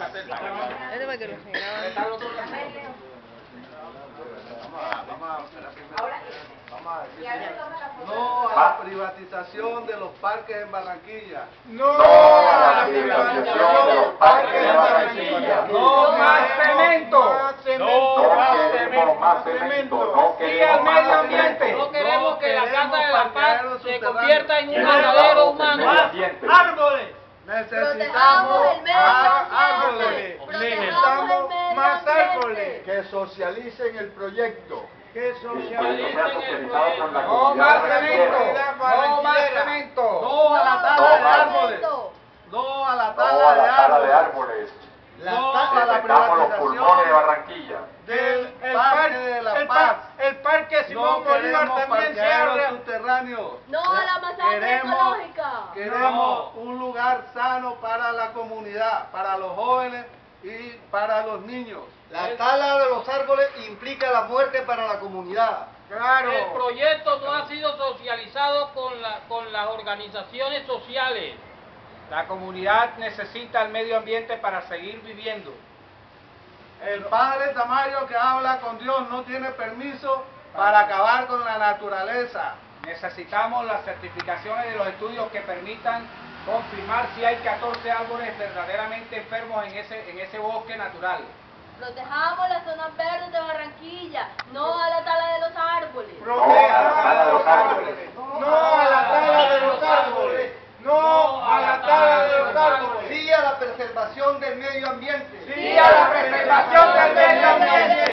Este para que. No a la privatización de los parques en Barranquilla. No a la privatización de los parques en Barranquilla. No más cemento. No más cemento. No Sí al medio ambiente. No queremos que la Casa de la Paz se convierta en un el humano. árboles. Necesitamos el medio que socialicen el proyecto. Que socializado con la No más cemento. No más cemento. No a la No, tala de no, árboles. No a la No tala a de la tala de árboles. La tala, la Defendamos los pulmones de privatización Barranquilla. del el Parque de la el, Paz. pa- el parque Simón No Bolívar también se abre. subterráneos. No a la masacre Queremos- ecológica. Queremos un lugar sano para la comunidad, para los jóvenes y para los niños. La tala de los árboles implica la muerte para la comunidad. Claro. El proyecto no ha sido socializado con, la, con las organizaciones sociales. La comunidad necesita el medio ambiente para seguir viviendo. El padre Tamayo que habla con Dios no tiene permiso para acabar con la naturaleza. Necesitamos las certificaciones de los estudios que permitan confirmar si hay 14 árboles verdaderamente enfermos en ese, en ese bosque natural. Protejamos las zonas verdes de Barranquilla, no a la tala de los árboles. Proteja a la tala de los árboles. No a la tala de los árboles. No a la tala de los árboles. Sí a la preservación del medio ambiente. Sí a la preservación del medio ambiente.